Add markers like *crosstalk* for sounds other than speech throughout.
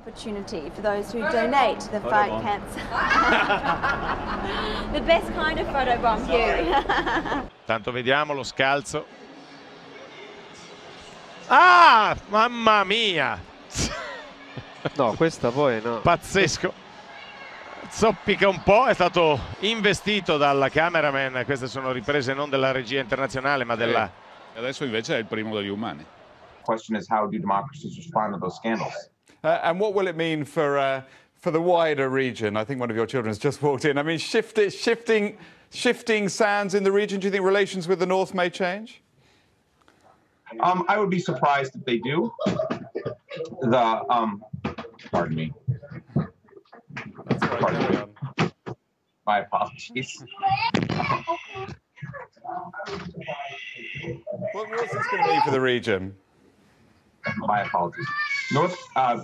opportunity for those who donate to the fight bomb. cancer. *laughs* the best kind of photobomb, Hugh. *laughs* Tanto vediamo lo scalzo. Ah, mamma mia! No, questa poi no. Pazzesco. Zoppica un po', è stato investito dalla cameraman. Queste sono riprese non della regia internazionale, ma della E adesso invece è il primo degli umani. question is how do democracies respond to those scandals? Uh, and what will it mean for uh, for the wider region? I think one of your children has just *laughs* walked in. I mean, shift, shifting shifting sands in the region. Do you think relations with the north may change? Um, I would be surprised if they do. The um, pardon me. Pardon me. My apologies. What, what's this going to mean for the region? My apologies. North. Uh,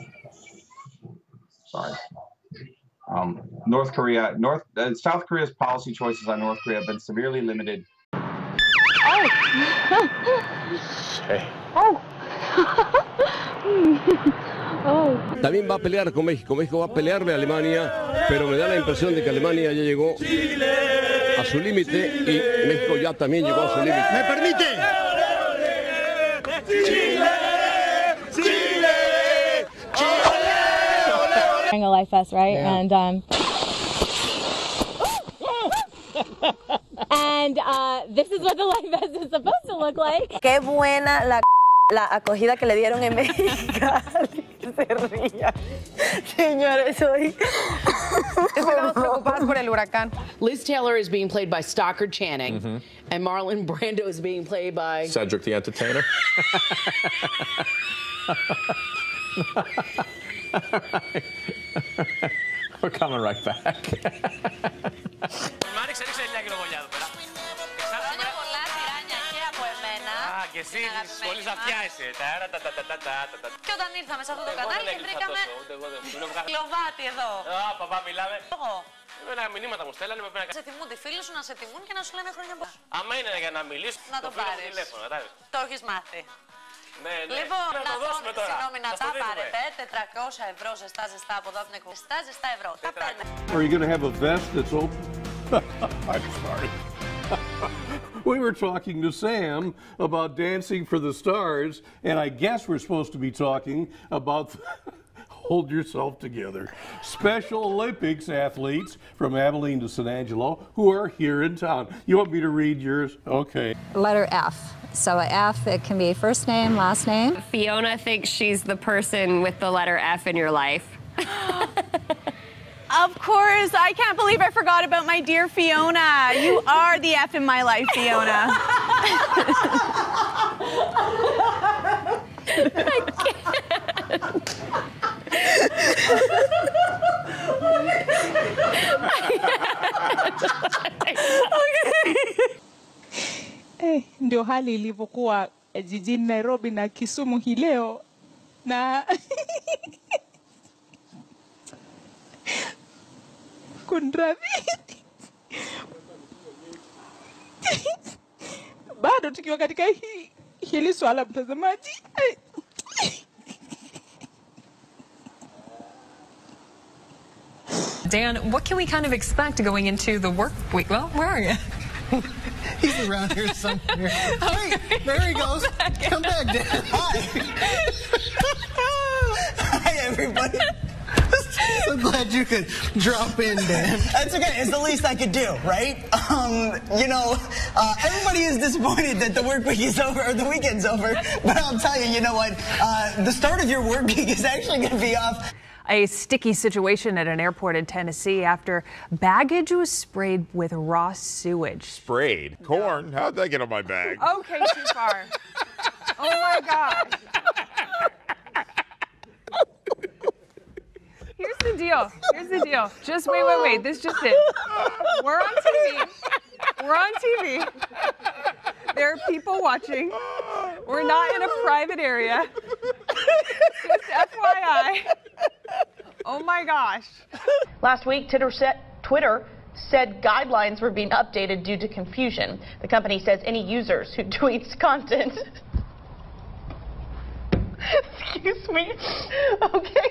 sorry. Um, North Korea, North, uh, South Korea's policy choices on North Korea have been severely limited. También va a pelear con México. México va a pelearle a Alemania, pero me da la impresión de que Alemania ya llegó a su límite y México ya también llegó a su límite. ¿Me permite? During a life vest, right? And um, and uh, this is what the life vest is supposed to look like. Qué buena la, la acogida que le dieron en Mexicali. *laughs* Se ría. Señores, hoy. Estamos preocupados por el huracán. Liz Taylor is being played by Stockard Channing, and Marlon Brando is being played by. Cedric the Entertainer. *laughs* We're coming right back. Μ' άνοιξε, ρίξε μια κιλοβολιά εδώ πέρα. Χρόνια πολλά, τυράνια και από εμένα. Α, και εσύ σχολείς αυτιά είσαι. Ταρα, τα, τα, τα, τα, τα, τα, τα. Και όταν ήρθαμε σε αυτό το Εγώ κανάλι δεν και έκλεισα βρήκαμε τόσο, ούτε εγώ δεν μου είναι βγάλει. λοβάτι εδώ. Α, παπά, μιλάμε. Εγώ. Εμένα μηνύματα μου στέλνανε, πρέπει να Σε τιμούν τη φίλη σου να σε τιμούν και να σου λένε χρόνια πολλά. Άμα είναι για να μιλήσω, Να το φίλο μου πάρεις. τηλέφωνο, κατάλαβες. Το έχεις μάθει. Ναι, ναι. Λοιπόν, να να το δώσουμε τώρα. Συγγνώμη, να Ας το τα δίνουμε. πάρετε. 400 ευρώ ζεστά ζεστά από εδώ από την εκπομπή. Ζεστά ζεστά ευρώ. Τα παίρνετε. Are you going to have a vest that's open? *laughs* I'm sorry. *laughs* we were talking to Sam about Dancing for the Stars, and I guess we're supposed to be talking about. *laughs* Hold yourself together. Special Olympics athletes from Abilene to San Angelo who are here in town. You want me to read yours? Okay. Letter F. So a F, it can be first name, last name. Fiona thinks she's the person with the letter F in your life. Of course, I can't believe I forgot about my dear Fiona. You are the F in my life, Fiona. *laughs* *laughs* *laughs* Eh, ndio hali ilivyokuwa eh, jijini Nairobi na Kisumu hii leo na *laughs* kunradhi, *laughs* bado tukiwa katika hii hili swala, mtazamaji. Dan, what can we kind of expect going into the work week? Well, where are you? *laughs* *laughs* He's around here somewhere. *laughs* Hey, there he goes. Come back, Dan. *laughs* Hi. Hi, everybody. so glad you could drop in, Dan. That's okay. It's the least I could do, right? Um, you know, uh, everybody is disappointed that the work week is over or the weekend's over. But I'll tell you, you know what? Uh, the start of your work week is actually going to be off. A sticky situation at an airport in Tennessee after baggage was sprayed with raw sewage. Sprayed corn. How'd that get on my bag? Okay, too far. *laughs* oh my God. Here's the deal. Here's the deal. Just wait, wait, wait. This just it. We're on TV. We're on TV. There are people watching. We're not in a private area. *laughs* Just FYI. Oh my gosh. *laughs* Last week, Twitter said, Twitter said guidelines were being updated due to confusion. The company says any users who *laughs* tweets content. *laughs* Excuse me. Okay.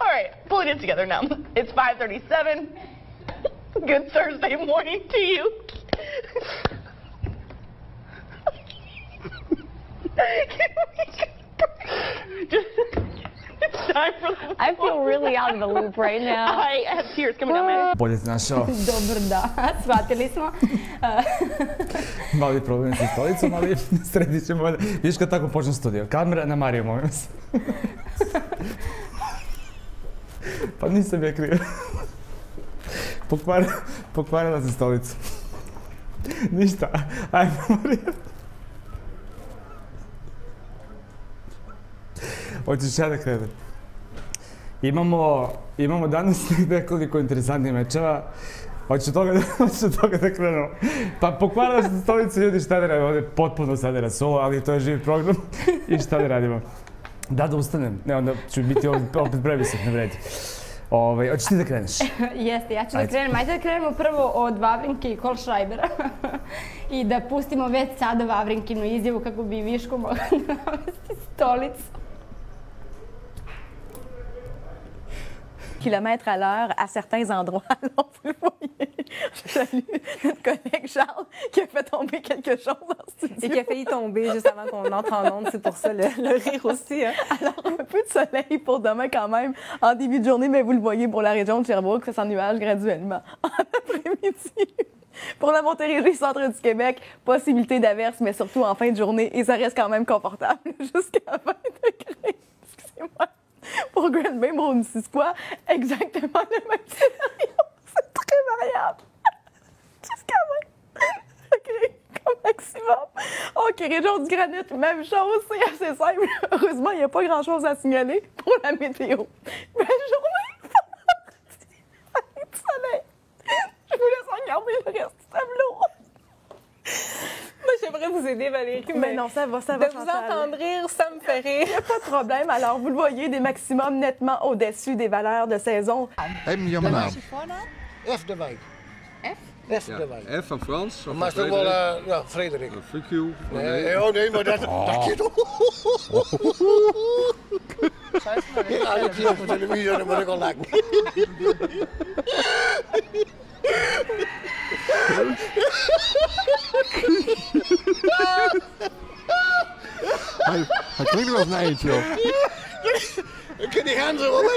All right, pulling it together now. It's 5:37. Good Thursday morning to you. Time for the I feel really out of the loop right now. *laughs* I have tears coming down my Bolje ti našao. *laughs* Dobar da, *laughs* shvatili smo. Mali problem sa stolicom, ali sredit ćemo. Vidiš kad tako počne studio. Kamera na Mariju, molim vas. pa nisam ja kriv. Pokvar, pokvarila se stolicu. Ništa, ajmo Marija. Hoćeš ja da krenem? Imamo, imamo danas *laughs* nekoliko interesantnih mečeva. Hoću toga da, *laughs* hoću toga da krenemo. Pa pokvarila se stolica, ljudi šta da radimo, ovdje je potpuno sada rasulo, ali to je živi program *laughs* i šta da radimo. Da, da ustanem, ne, onda ću biti opet, opet previsok, ne vredi. Ovaj, hoćeš ti da kreneš? Jeste, ja ću da Ajde. krenem. Ajde da krenemo prvo od Vavrinke i Kolšajbera i da pustimo već sada Vavrinkinu izjavu kako bi Viško mogla navesti stolicu. Km à l'heure à certains endroits. *laughs* Alors, vous le voyez, je salue notre collègue Charles qui a fait tomber quelque chose en studio. Et qui a failli tomber juste avant qu'on entre en onde. C'est pour ça le, le rire aussi. hein. Alors, un peu de soleil pour demain quand même en début de journée, mais vous le voyez pour la région de Sherbrooke, ça s'ennuage graduellement *laughs* en après-midi. Pour la Montérégie, centre du Québec, possibilité d'averse, mais surtout en fin de journée, et ça reste quand même confortable *laughs* jusqu'à 20 degrés. Excusez-moi. *laughs* Pour Grand Bay, Missisquoi, exactement le même scénario. *laughs* C'est très variable. *laughs* Jusqu'à 20 degrés comme maximum. OK, région du Granit, même chose, c'est assez simple. Heureusement, il n'y a pas grand-chose à signaler pour la météo. Belle journée! Du soleil. Je vous laisse regarder le reste du tableau. Vous aider, Valérie. Mais non, ça va, ça va. De vous entendre rire, ça me fait rire. Il n'y a pas de problème. Alors, vous le voyez, des maximums nettement au-dessus des valeurs de saison. F de Wijk. F? F de Wijk. F van Frans? Of Maar wel, Frederik? eh, ja, Frederik. Fuck you. Nee, oh nee, maar dat, dat je toch... Ja, ik zie op de televisie, dan moet ik al lachen. Hij, hij klinkt wel als een eentje, joh. Die ganzen wel *laughs*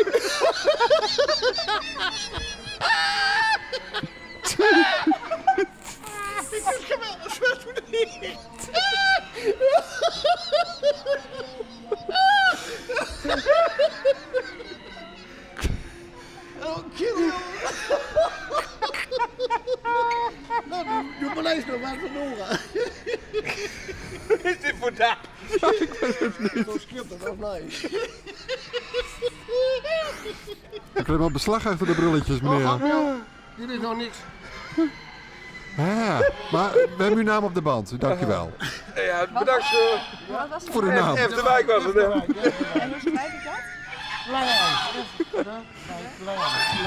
Zo scheelt dat wel nice. Ik heb wel beslag achter de brilletjes, meneer. Oh, ja. Dit is nog niks. Ja, maar we hebben uw naam op de band. Dankjewel. Ja, bedankt voor... Wat was Voor uw naam. F de Wijk was het, hè? En hoe schrijf ik dat?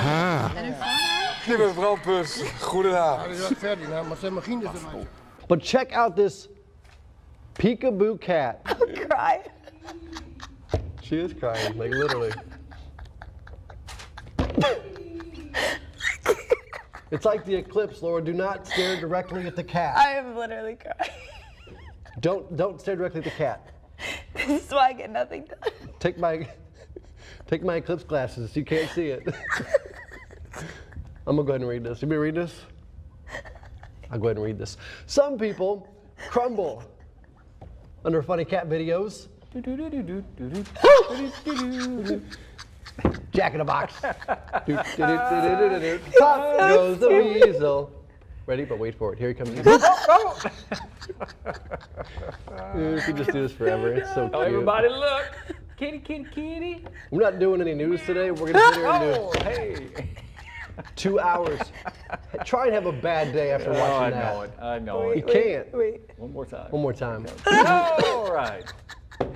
Ah. Knippers Brandpus, goedenavond. Ja, dat is wel Ferdinand, maar zijn machine is erbij. But check out this peekaboo cat. *laughs* Cry. She is crying, like literally. it's like the eclipse, Laura. Do not stare directly at the cat. I am literally crying. Don't don't stare directly at the cat. This is why I get nothing done. Take my take my eclipse glasses. You can't see it. I'm gonna go ahead and read this. You want me read this? I'll go ahead and read this. Some people crumble under funny cat videos. *laughs* Jack in a box. Do, do, do, do, do, do, do. Pop goes the weasel. Ready? But wait for it. Here he comes. *laughs* *laughs* we could just do this forever. It's so cute. Everybody look. Kitty, kitty, kitty. We're not doing any news today. We're gonna sit here and Oh, do hey. Two hours. Try and have a bad day after Oh, watching I that. know it. I know it. You it. can't. Wait. One more time. One more time. All right. *laughs*